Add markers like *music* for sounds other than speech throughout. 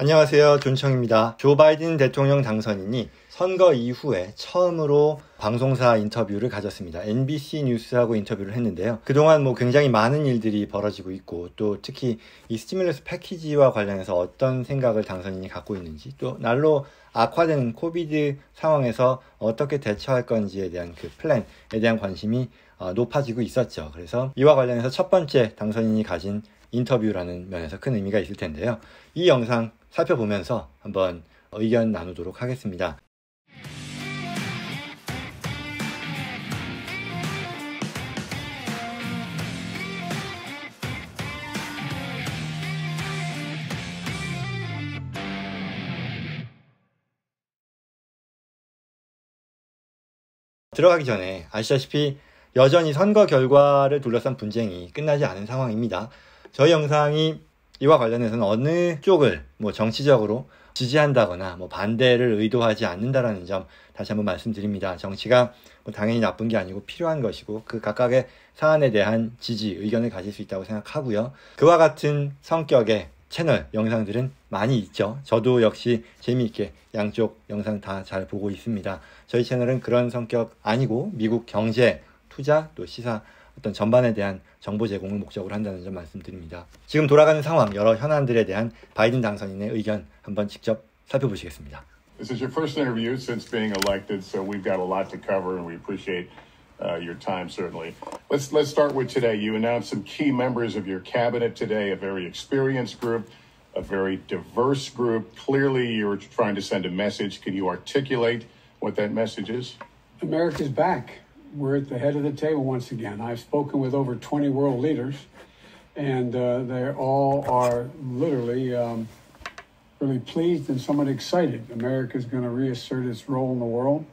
안녕하세요. 존청입니다. 조 바이든 대통령 당선인이 선거 이후에 처음으로 방송사 인터뷰를 가졌습니다. NBC 뉴스하고 인터뷰를 했는데요. 그동안 뭐 굉장히 많은 일들이 벌어지고 있고 또 특히 이 stimulus package와 관련해서 어떤 생각을 당선인이 갖고 있는지 또 날로 악화되는 COVID 상황에서 어떻게 대처할 건지에 대한 그 플랜에 대한 관심이 어, 높아지고 있었죠. 그래서 이와 관련해서 첫 번째 당선인이 가진 인터뷰라는 면에서 큰 의미가 있을 텐데요. 이 영상 살펴보면서 한번 의견 나누도록 하겠습니다. 들어가기 전에 아시다시피 여전히 선거 결과를 둘러싼 분쟁이 끝나지 않은 상황입니다. 저희 영상이 이와 관련해서는 어느 쪽을 뭐 정치적으로 지지한다거나 뭐 반대를 의도하지 않는다라는 점 다시 한번 말씀드립니다. 정치가 뭐 당연히 나쁜 게 아니고 필요한 것이고 그 각각의 사안에 대한 지지 의견을 가질 수 있다고 생각하고요. 그와 같은 성격의 채널 영상들은 많이 있죠. 저도 역시 재미있게 양쪽 영상 다 잘 보고 있습니다. 저희 채널은 그런 성격 아니고 미국 경제, 투자, 또 시사 어떤 전반에 대한 정보 제공을 목적으로 한다는 점 말씀드립니다. 지금 돌아가는 상황, 여러 현안들에 대한 바이든 당선인의 의견 한번 직접 살펴보시겠습니다. This is your first interview since being elected, so we've got a lot to cover, and we appreciate uh, your time certainly. Let's let's start with today. You announced some key members of your cabinet today, a very experienced group, a very diverse group. Clearly, you're trying to send a message. Can you articulate what that message is? America's back. we're at the head of the table once again. I've spoken with over 20 world leaders, and uh, they all are literally um, really pleased and somewhat excited. America is going to reassert its role in the world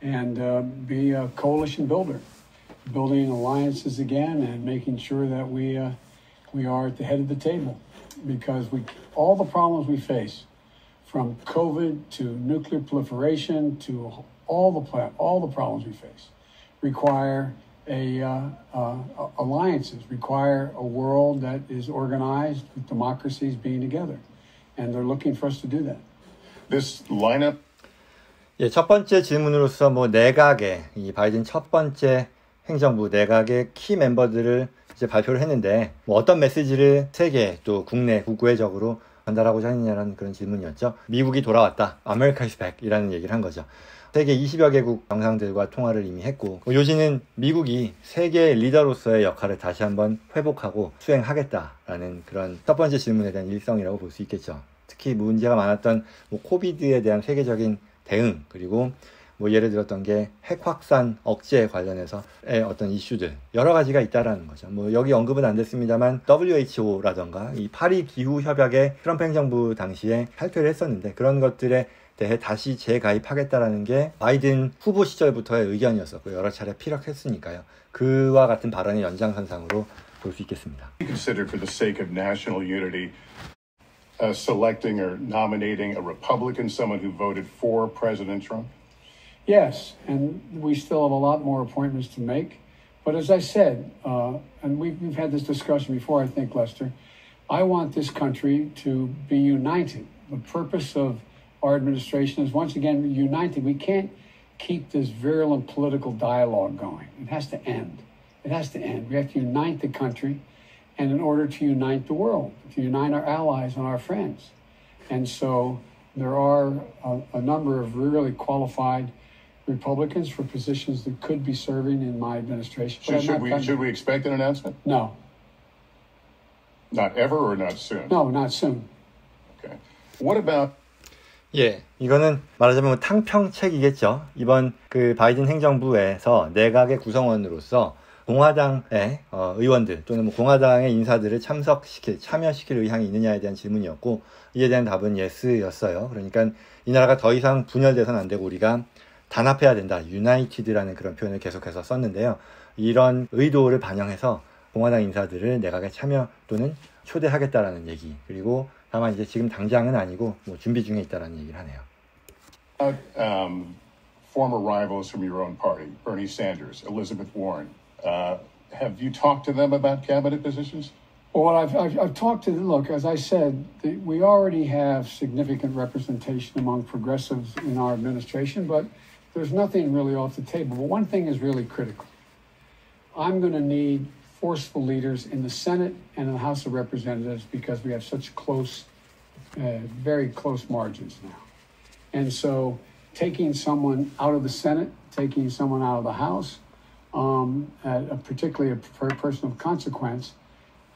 and uh, be a coalition builder, building alliances again and making sure that we uh, we are at the head of the table because we all the problems we face, from COVID to nuclear proliferation to all the all the problems we face require a uh, uh, alliances, require a world that is organized with democracies being together, and they're looking for us to do that. This lineup. 예, 첫 번째 질문으로서 뭐 내각의 이 바이든 첫 번째 행정부 내각의 키 멤버들을 이제 발표를 했는데 뭐 어떤 메시지를 세계 또 국내 국외적으로 전달하고자 하느냐라는 그런 질문이었죠. 미국이 돌아왔다. America is back이라는 얘기를 한 거죠. 세계 20여 개국 정상들과 통화를 이미 했고 요지는 미국이 세계 리더로서의 역할을 다시 한번 회복하고 수행하겠다라는 그런 첫 번째 질문에 대한 일성이라고 볼 수 있겠죠. 특히 문제가 많았던 뭐 코비드에 대한 세계적인 대응 그리고 뭐 예를 들었던 게 핵 확산 억제 관련해서의 어떤 이슈들 여러 가지가 있다라는 거죠. 뭐 여기 언급은 안 됐습니다만 WHO라던가 이 파리 기후 협약에 트럼프 행정부 당시에 발표를 했었는데 그런 것들에 대해 다시 재가입하겠다라는 게 바이든 후보 시절부터의 의견이었었고 여러 차례 피력했으니까요. 그와 같은 발언의 연장선상으로 볼 수 있겠습니다. Uh, selecting or nominating a Republican, someone who voted for President Trump? Yes, and we still have a lot more appointments to make. But as I said, uh, and we've, we've had this discussion before, I think, Lester, I want this country to be united. The purpose of our administration is once again united. We can't keep this virulent political dialogue going. It has to end. It has to end. We have to unite the country, and in order to unite the world, to unite our allies and our friends. And so there are a, a number of really qualified Republicans for positions that could be serving in my administration. Should, should we, should we expect an announcement? No. Not ever or not soon? No, not soon. Okay. What about 예, 이거는 말하자면 뭐 탕평책이겠죠. 이번 그 바이든 행정부에서 내각의 구성원으로서 공화당의 어, 의원들 또는 뭐 공화당의 인사들을 참석시킬, 참여시킬 의향이 있느냐에 대한 질문이었고 이에 대한 답은 예스였어요. 그러니까 이 나라가 더 이상 분열돼서는 안 되고 우리가 단합해야 된다. 유나이티드라는 그런 표현을 계속해서 썼는데요. 이런 의도를 반영해서 공화당 인사들을 내각에 참여 또는 초대하겠다라는 얘기 그리고 다만 이제 지금 당장은 아니고 뭐 준비 중에 있다라는 얘기를 하네요. Um, former rivals from your own party, Bernie Sanders, Elizabeth Warren, uh, have you talked to them about cabinet positions? Well, I've, I've, I've talked to, look, as I said, the, we already have significant representation among progressives in our administration, but there's nothing really off the table. But one thing is really critical. I'm going to need forceful leaders in the Senate and in the House of Representatives because we have such close, uh, very close margins now. And so taking someone out of the Senate, taking someone out of the House, um, a, particularly a person of consequence,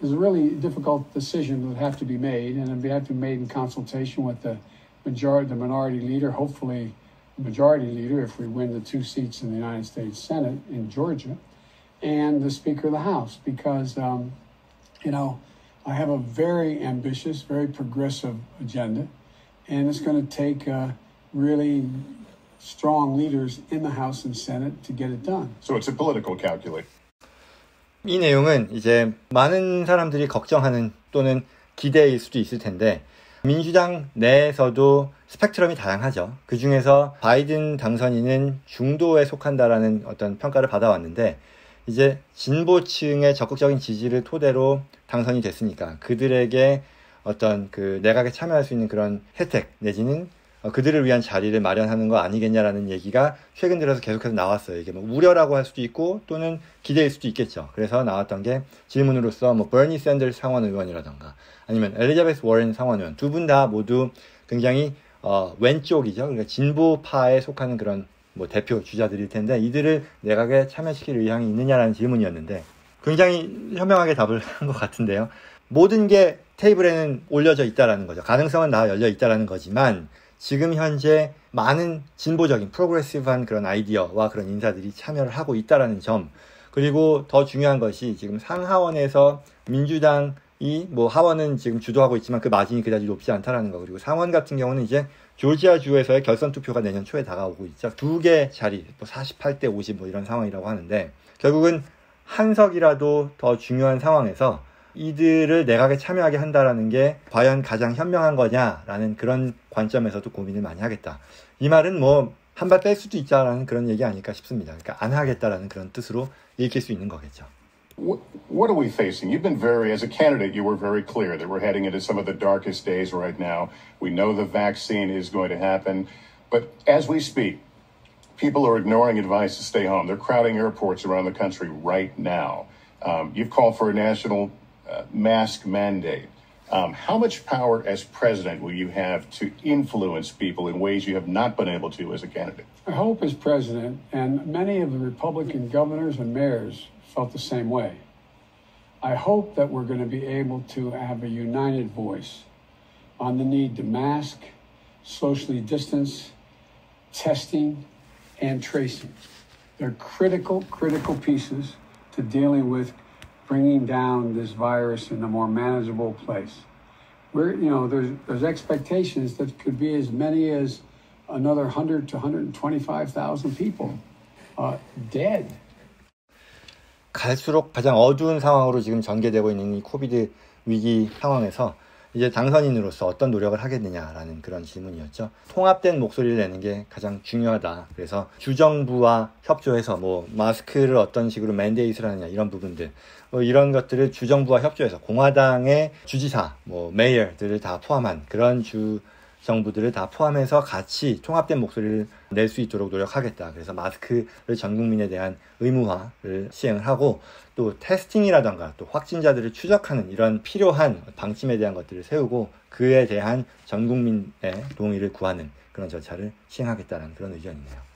is a really difficult decision that would have to be made, and it would have to be made in consultation with the majority, the minority leader, hopefully majority leader if we win the two seats in the United States Senate in Georgia, and the Speaker of the House, because um, you know I have a very ambitious, very progressive agenda, and it's going to take uh, really strong leaders in the House and Senate to get it done. So it's a political calculation. 이 내용은 이제 많은 사람들이 걱정하는 또는 기대일 수도 있을 텐데 민주당 내에서도 스펙트럼이 다양하죠. 그 중에서 바이든 당선인은 중도에 속한다라는 어떤 평가를 받아왔는데 이제 진보층의 적극적인 지지를 토대로 당선이 됐으니까 그들에게 어떤 그 내각에 참여할 수 있는 그런 혜택 내지는 어, 그들을 위한 자리를 마련하는 거 아니겠냐라는 얘기가 최근 들어서 계속해서 나왔어요. 이게 뭐 우려라고 할 수도 있고 또는 기대일 수도 있겠죠. 그래서 나왔던 게 질문으로서 뭐 버니 샌더스 상원 의원이라던가 아니면 엘리자베스 워렌 상원 의원 두 분 다 모두 굉장히 어, 왼쪽이죠. 그러니까 진보파에 속하는 그런 뭐 대표 주자들일 텐데 이들을 내각에 참여시킬 의향이 있느냐라는 질문이었는데 굉장히 현명하게 답을 *laughs* 한 것 같은데요. 모든 게 테이블에는 올려져 있다라는 거죠. 가능성은 다 열려 있다라는 거지만 지금 현재 많은 진보적인 프로그레시브한 그런 아이디어와 그런 인사들이 참여를 하고 있다라는 점 그리고 더 중요한 것이 지금 상하원에서 민주당 이 뭐 하원은 지금 주도하고 있지만 그 마진이 그다지 높지 않다라는 거 그리고 상원 같은 경우는 이제 조지아 주에서의 결선 투표가 내년 초에 다가오고 있죠. 두 개 자리 뭐 48대 50 뭐 이런 상황이라고 하는데 결국은 한 석이라도 더 중요한 상황에서 이들을 내각에 참여하게 한다라는 게 과연 가장 현명한 거냐라는 그런 관점에서도 고민을 많이 하겠다. 이 말은 뭐 한 발 뺄 수도 있다라는 그런 얘기 아닐까 싶습니다. 그러니까 안 하겠다라는 그런 뜻으로 읽힐 수 있는 거겠죠. What are we facing? You've been very, as a candidate, you were very clear that we're heading into some of the darkest days right now. We know the vaccine is going to happen. But as we speak, people are ignoring advice to stay home. They're crowding airports around the country right now. Um, you've called for a national uh, mask mandate. Um, how much power as president will you have to influence people in ways you have not been able to as a candidate? I hope as president, and many of the Republican governors and mayors felt the same way. I hope that we're going to be able to have a united voice on the need to mask, socially distance, testing, and tracing. They're critical, critical pieces to dealing with bringing down this virus in a more manageable place. We're, you know, there's, there's expectations that could be as many as another 100 to 125,000 people uh, dead. 갈수록 가장 어두운 상황으로 지금 전개되고 있는 이 코비드 위기 상황에서 이제 당선인으로서 어떤 노력을 하겠느냐라는 그런 질문이었죠. 통합된 목소리를 내는 게 가장 중요하다. 그래서 주정부와 협조해서 뭐 마스크를 어떤 식으로 맨데이트를 하느냐 이런 부분들 뭐 이런 것들을 주정부와 협조해서 공화당의 주지사, 뭐 메이어들을 다 포함한 그런 주 정부들을 다 포함해서 같이 통합된 목소리를 낼 수 있도록 노력하겠다. 그래서 마스크를 전 국민에 대한 의무화를 시행을 하고 또 테스팅이라던가 또 확진자들을 추적하는 이런 필요한 방침에 대한 것들을 세우고 그에 대한 전 국민의 동의를 구하는 그런 절차를 시행하겠다는 그런 의견이네요.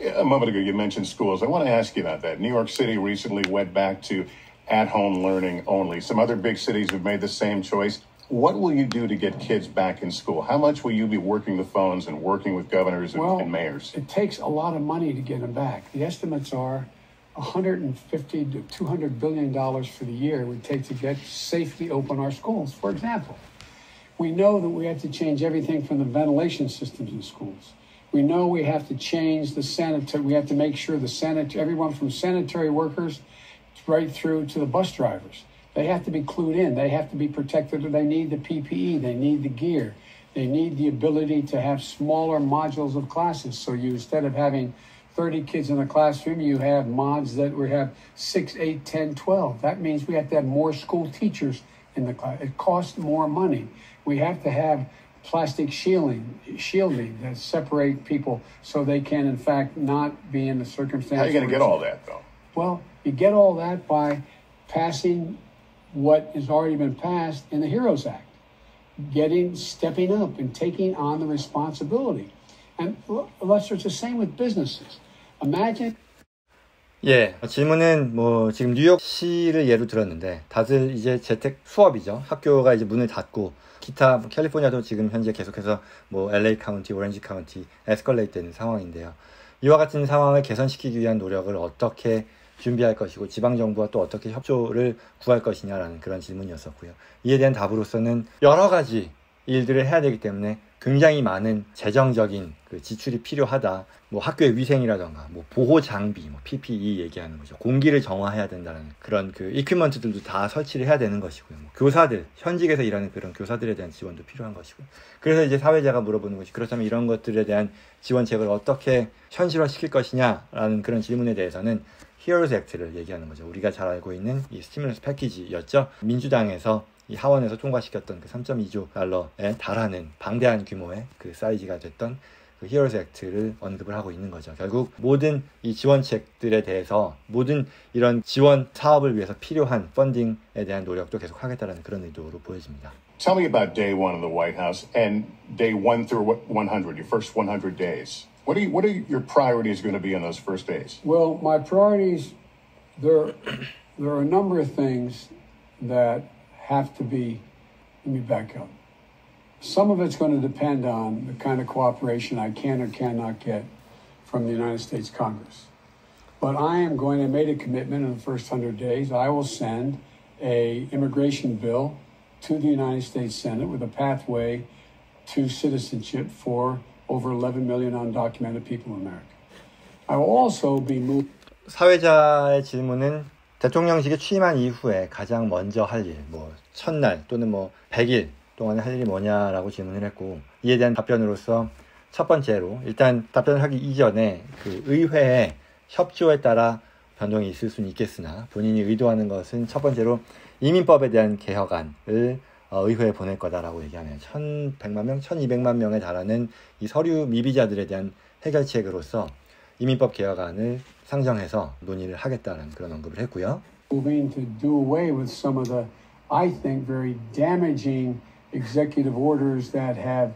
A moment ago, you mentioned schools. I want to ask you about that. New York City recently went back to at home learning only. Some other big cities have made the same choice. What will you do to get kids back in school? How much will you be working the phones and working with governors and, well, and mayors? It takes a lot of money to get them back. The estimates are 150 to 200 billion dollars for the year it would take to get safely open our schools. For example, we know that we have to change everything from the ventilation systems in schools. We know we have to change the sanitary. We have to make sure the sanitary, everyone from sanitary workers right through to the bus drivers they have to be clued in. They have to be protected. They need the PPE. They need the gear. They need the ability to have smaller modules of classes. So you, instead of having 30 kids in a classroom, you have mods that we have 6, 8, 10, 12. That means we have to have more school teachers in the class. It costs more money. We have to have plastic shielding, shielding that separate people so they can, in fact, not be in the circumstance. How are you going to get all that, though? Well, you get all that by passing what has already been passed in the HEROES Act, getting, stepping up and taking on the responsibility. And Lester, it's the same with businesses. Imagine 예, 질문은 뭐 지금 뉴욕시를 예로 들었는데 다들 이제 재택 수업이죠. 학교가 이제 문을 닫고 기타 뭐 캘리포니아도 지금 현재 계속해서 뭐 LA 카운티, 오렌지 카운티 에스컬레이트 되는 상황인데요. 이와 같은 상황을 개선시키기 위한 노력을 어떻게 준비할 것이고 지방 정부와 또 어떻게 협조를 구할 것이냐라는 그런 질문이었었고요. 이에 대한 답으로서는 여러 가지 일들을 해야 되기 때문에 굉장히 많은 재정적인 그 지출이 필요하다. 뭐 학교의 위생이라던가 뭐 보호 장비, 뭐 PPE 얘기하는 거죠. 공기를 정화해야 된다는 그런 그 이퀴먼트들도 다 설치를 해야 되는 것이고요. 뭐 교사들, 현직에서 일하는 그런 교사들에 대한 지원도 필요한 것이고. 그래서 이제 사회자가 물어보는 것이 그렇다면 이런 것들에 대한 지원책을 어떻게 현실화 시킬 것이냐라는 그런 질문에 대해서는 HEROES Act를 얘기하는 거죠. 우리가 잘 알고 있는 이 stimulus package였죠. 민주당에서 이 하원에서 통과시켰던 그 3.2조 달러에 달하는 방대한 규모의 그 사이즈가 됐던 그 HEROES Act를 언급을 하고 있는 거죠. 결국 모든 이 지원책들에 대해서 모든 이런 지원 사업을 위해서 필요한 funding에 대한 노력도 계속 하겠다는 그런 의도로 보여집니다. Tell me about day one of the White House and day one through what- 100, your first 100 days. What are, you, what are your priorities going to be in those first days? Well, my priorities there there are a number of things that have to be let me back up. Some of it's going to depend on the kind of cooperation I can or cannot get from the United States Congress. But I am going to make a commitment in the first 100 days. I will send a immigration bill to the United States Senate with a pathway to citizenship for over 11 million undocumented people in America. I will also be moving 사회자의 질문은 대통령직에 취임한 이후에 가장 먼저 할 일, 뭐 첫날 또는 뭐 100일 동안에 할 일이 뭐냐라고 질문을 했고 이에 대한 답변으로서 첫 번째로 일단 답변을 하기 이전에 그 의회의 협조에 따라 변동이 있을 수는 있겠으나 본인이 의도하는 것은 첫 번째로 이민법에 대한 개혁안을 어, 의회에 보낼 거다라고 얘기하네요. 1,100만 명, 1,200만 명에 달하는 이 서류 미비자들에 대한 해결책으로서 이민법 개혁안을 상정해서 논의를 하겠다는 그런 언급을 했고요. moving to do away with some of the, I think, very damaging executive orders that have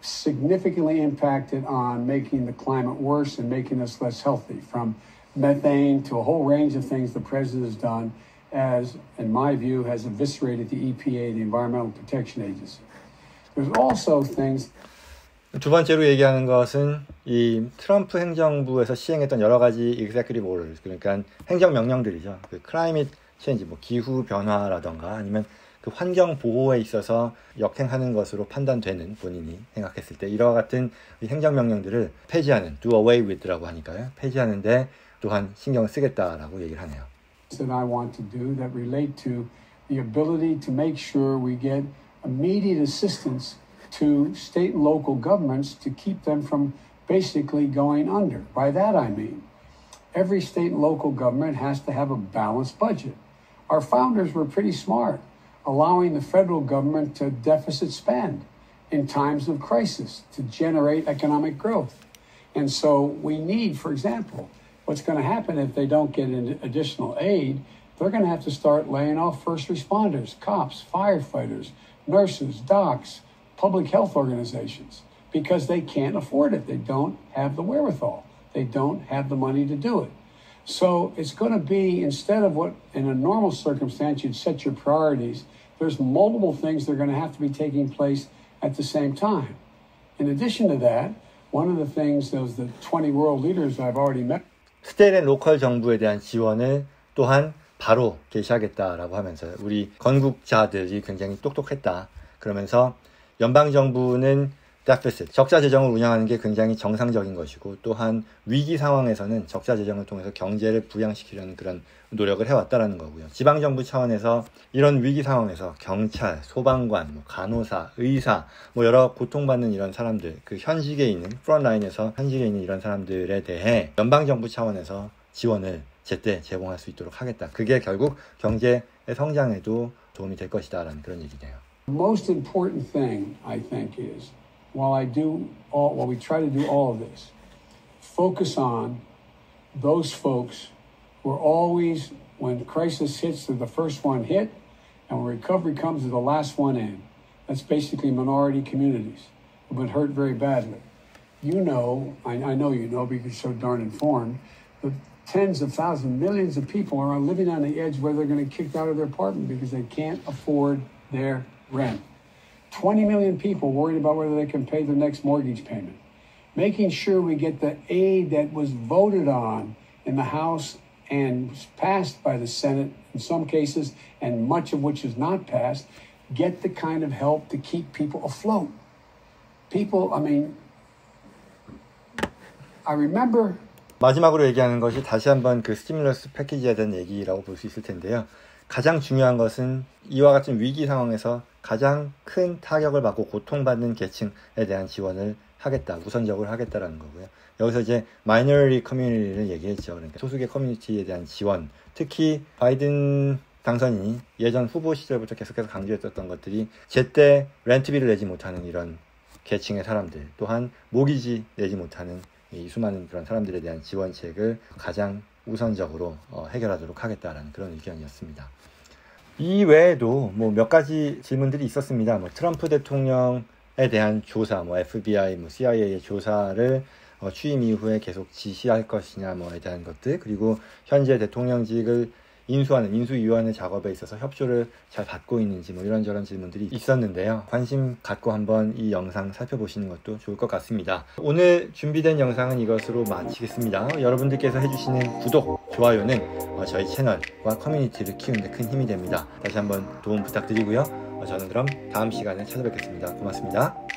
significantly impacted on making the climate worse and making us less healthy, from methane to a whole range of things the president has done, as, in my view, has eviscerated the EPA, the Environmental Protection Agency. There's also things 두 번째로 얘기하는 것은 이 트럼프 행정부에서 시행했던 여러 가지 executive orders, 그러니까 행정 명령들이죠. 그 클라이밋 체인지, 뭐 기후 변화라던가 아니면 그 환경 보호에 있어서 역행하는 것으로 판단되는 본인이 생각했을 때 이와 같은 이 행정 명령들을 폐지하는 do away with라고 하니까요. 폐지하는데 또한 신경을 쓰겠다라고 얘기를 하네요. That I want to do that relate to the ability to make sure we get immediate assistance to state and local governments to keep them from basically going under. By that I mean, every state and local government has to have a balanced budget. Our founders were pretty smart, allowing the federal government to deficit spend in times of crisis to generate economic growth. And so we need, for example, what's going to happen if they don't get additional aid, they're going to have to start laying off first responders, cops, firefighters, nurses, docs, public health organizations because they can't afford it. They don't have the wherewithal. They don't have the money to do it. So it's going to be instead of what in a normal circumstance you'd set your priorities, there's multiple things that are going to have to be taking place at the same time. In addition to that, one of the things those the 20 world leaders I've already met 앤 로컬 정부에 대한 지원을 또한 바로 개시하겠다라고 하면서 우리 건국자들이 굉장히 똑똑했다. 그러면서 연방 정부는 deficit, 적자 재정을 운영하는 게 굉장히 정상적인 것이고 또한 위기 상황에서는 적자 재정을 통해서 경제를 부양시키려는 그런 노력을 해왔다라는 거고요. 지방정부 차원에서 이런 위기 상황에서 경찰, 소방관, 뭐 간호사, 의사, 뭐 여러 고통받는 이런 사람들, 그 현직에 있는 프론라인에서 현직에 있는 이런 사람들에 대해 연방정부 차원에서 지원을 제때 제공할 수 있도록 하겠다. 그게 결국 경제의 성장에도 도움이 될 것이다라는 그런 얘기네요. The most important thing, I think, is while I do all, while we try to do all of this, focus on those folks who are always, when crisis hits, they're the first one hit, and when recovery comes, they're the last one in. That's basically minority communities who've been hurt very badly. You know, I, I know you know because you're so darn informed, that tens of thousands, millions of people are living on the edge where they're going to get kicked out of their apartment because they can't afford their rent. 20 million people worried about whether they can pay their next mortgage payment. Making sure we get the aid that was voted on in the House and was passed by the Senate in some cases, and much of which is not passed, get the kind of help to keep people afloat. People, I mean, I remember 마지막으로 얘기하는 것이 다시 한번 그 스티뮬러스 패키지에 대한 얘기라고 볼 수 있을 텐데요. 가장 중요한 것은 이와 같은 위기 상황에서 가장 큰 타격을 받고 고통받는 계층에 대한 지원을 하겠다, 우선적으로 하겠다라는 거고요. 여기서 이제 마이너리 커뮤니티를 얘기했죠. 그러니까 소수계 커뮤니티에 대한 지원, 특히 바이든 당선인이 예전 후보 시절부터 계속해서 강조했었던 것들이 제때 렌트비를 내지 못하는 이런 계층의 사람들, 또한 모기지 내지 못하는 이 수많은 그런 사람들에 대한 지원책을 가장 우선적으로 어, 해결하도록 하겠다라는 그런 의견이었습니다. 이 외에도 뭐 몇 가지 질문들이 있었습니다. 뭐 트럼프 대통령에 대한 조사, 뭐 FBI, 뭐 CIA의 조사를 어, 취임 이후에 계속 지시할 것이냐 뭐에 대한 것들 그리고 현재 대통령직을 인수하는 인수위원회 작업에 있어서 협조를 잘 받고 있는지 뭐 이런저런 질문들이 있었는데요. 관심 갖고 한번 이 영상 살펴보시는 것도 좋을 것 같습니다. 오늘 준비된 영상은 이것으로 마치겠습니다. 여러분들께서 해주시는 구독, 좋아요는 어, 저희 채널과 커뮤니티를 키우는데 큰 힘이 됩니다. 다시 한번 도움 부탁드리고요. 어, 저는 그럼 다음 시간에 찾아뵙겠습니다. 고맙습니다.